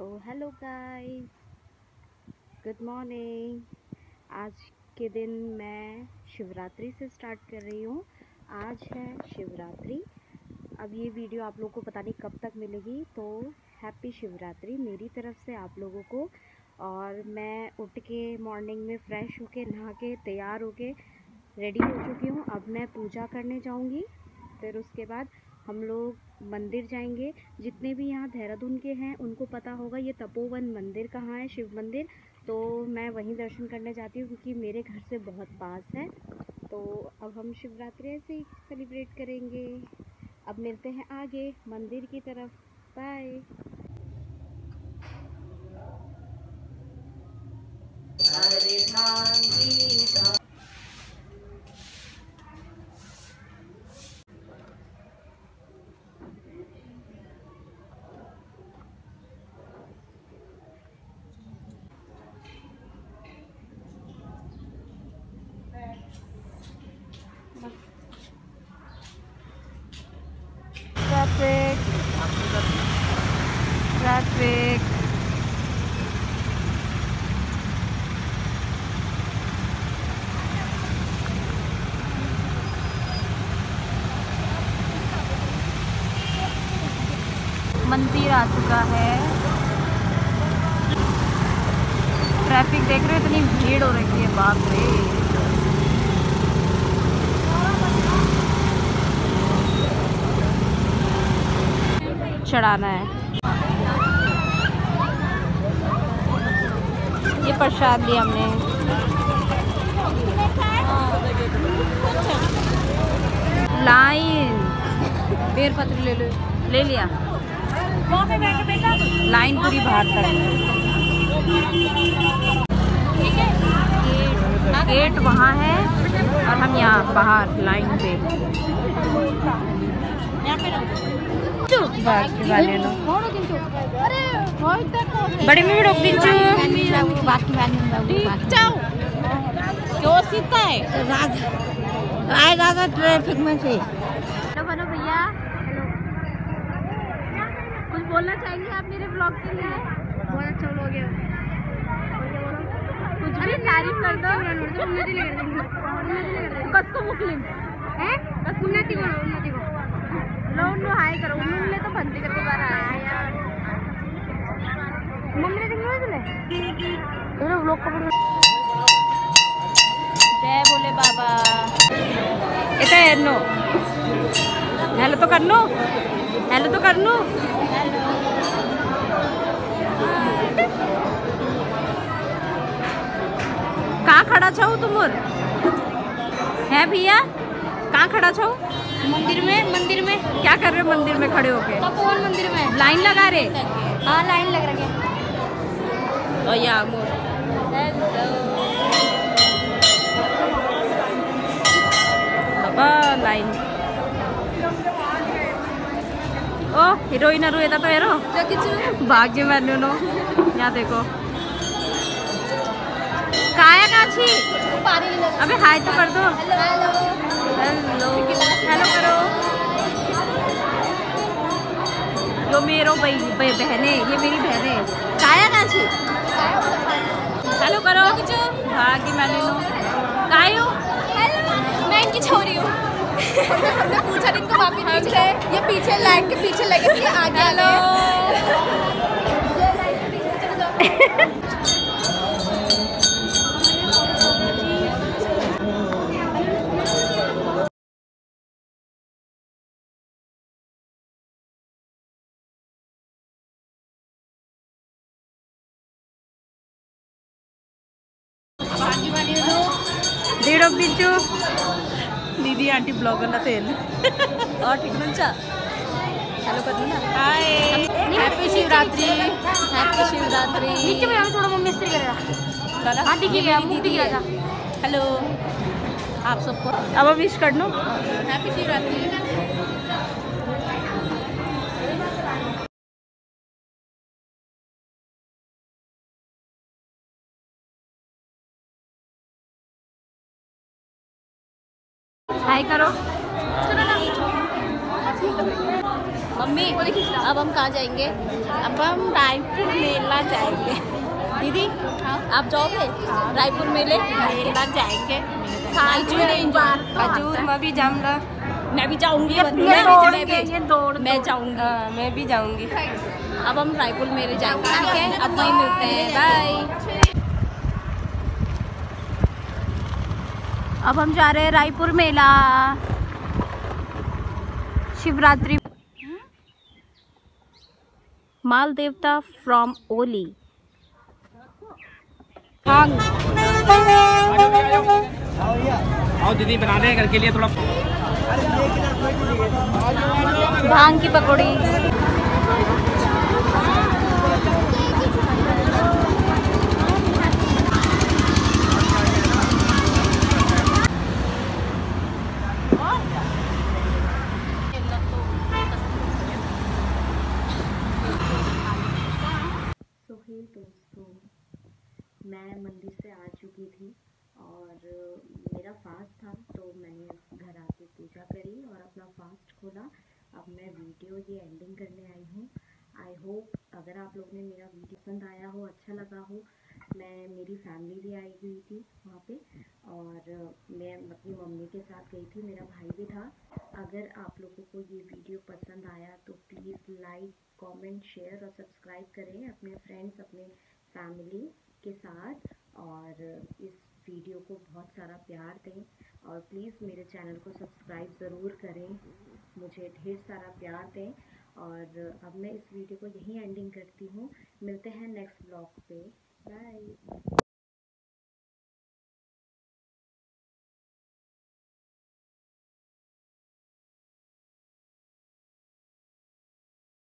तो hello guys, good morning. आज के दिन मैं शिवरात्रि से स्टार्ट कर रही हूँ। आज है शिवरात्रि। अब ये वीडियो आप लोगों को पता नहीं कब तक मिलेगी तो हैप्पी शिवरात्रि मेरी तरफ़ से आप लोगों को। और मैं उठ के मॉर्निंग में फ़्रेश होके, नहा के, तैयार होके रेडी हो चुकी हूँ। अब मैं पूजा करने जाऊँगी, फिर उसके बाद हम लोग मंदिर जाएँगे। जितने भी यहाँ देहरादून के हैं, उनको पता होगा ये तपोवन मंदिर कहाँ है, शिव मंदिर। तो मैं वहीं दर्शन करने जाती हूँ क्योंकि मेरे घर से बहुत पास है। तो अब हम शिवरात्रि ऐसे ही सेलिब्रेट करेंगे। अब मिलते हैं आगे मंदिर की तरफ़। बाय traffic traffic मंदिर आ चुका है। ट्रैफ़िक देख रहे हो, इतनी भीड़ हो रही है, बाप रे। चढ़ाना है। ये प्रसाद लिया हमने लाइन। बेर पत्र ले लो। ले लिया। लाइन पूरी बाहर तक। गेट वहाँ है और हम यहाँ बाहर लाइन पे। बाकी वाले लोग बड़ी मम्मी रोक दी आए दादा ट्रैफ़िक में से हेलो बनो भैया हेलो कुछ बोलना चाहेंगे आप मेरे ब्लॉग के लिए बहुत अच्छा ब्लॉग है कुछ भी तारीफ़ कर दो उन्नति कर कसको मुस्लिम है बस उन्नति को उन्नति को लो उन्नो हाय करो उन्होंने तो बंदी करके बाहर आया यार मम्मी ने देखा तुझे दोनों ब्लॉग का जय बोले बाबा এটা এনো हेलो तो कर लो हेलो तो कर लो कहाँ खड़ा छो तुम और है भैया कहाँ खड़ा छो मंदिर में मंदिर में? क्या कर रहे हो मंदिर में खड़े होके? तपोवन मंदिर में? लाइन लगा रहे? हाँ लाइन लग रही है। और या मोर। लाइन। ओ हिरोइन हरू यता त हेर भाग्य मान्नु नो। यहाँ देखो काया काछी अबे हाय तो कर दो। हेलो हेलो करो। यो मेरो भाई भाई बहने ये मेरी बहने। काया काछी हेलो करो। भाग्य मान्नु नो कायो मैं इनकी छोरी हूँ। हमने पूछा इनको वापस पीछे ये पीछे लाइन के पीछे लगे थे आगे हेलो देडक बिर्जू दीदी आंटी ब्लॉगरला तेल और ठीक ना hi happy Shivratri happy Shivratri नीचे में हम थोड़ा मम्मी से करेगा आंटी की दीदी हेलो आप सबको अब विश कर लो हैप्पी शिवरात्रि हाय करो। मम्मी अब हम कहाँ जाएँगे? अब हम रायपुर मेला जाएँगे। दीदी आप जाओगे? रायपुर मेले? मेला जाएँगे। हजूर मैं भी जाऊँगा। मैं भी जाऊँगी मैं भी- मैं भी- जाऊँगी। हाँ मैं भी जाऊँगी। अब हम रायपुर मेले जाएँगे। ठीक है? अब वहीं मिलते हैं। बाय अब हम जा रहे हैं रायपुर मेला। शिवरात्रि। माल देवता फ्रॉम ओली। आओ दीदी बना दें घर के लिए थोड़ा। भाँग की पकौड़ी तो हे दोस्तों मैं मंदिर से आ चुकी थी और मेरा फास्ट था तो मैंने घर आके पूजा करी और अपना फास्ट खोला। अब मैं वीडियो ये एंडिंग करने आई हूँ। आई होप अगर आप लोग ने मेरा वीडियो पसंद आया हो अच्छा लगा हो, मैं, मेरी फैमिली भी आई हुई थी वहाँ पे और मैं अपनी मम्मी के साथ गई थी, मेरा भाई भी था। अगर आप लोगों को ये वीडियो पसंद आया तो प्लीज़ लाइक कमेंट शेयर और सब्सक्राइब करें अपने फ्रेंड्स अपने फैमिली के साथ और इस वीडियो को बहुत सारा प्यार दें। और प्लीज़ मेरे चैनल को सब्सक्राइब ज़रूर करें। मुझे ढेर सारा प्यार दें। और अब मैं इस वीडियो को यहीं एंडिंग करती हूँ। मिलते हैं नेक्स्ट ब्लॉग पे। बाय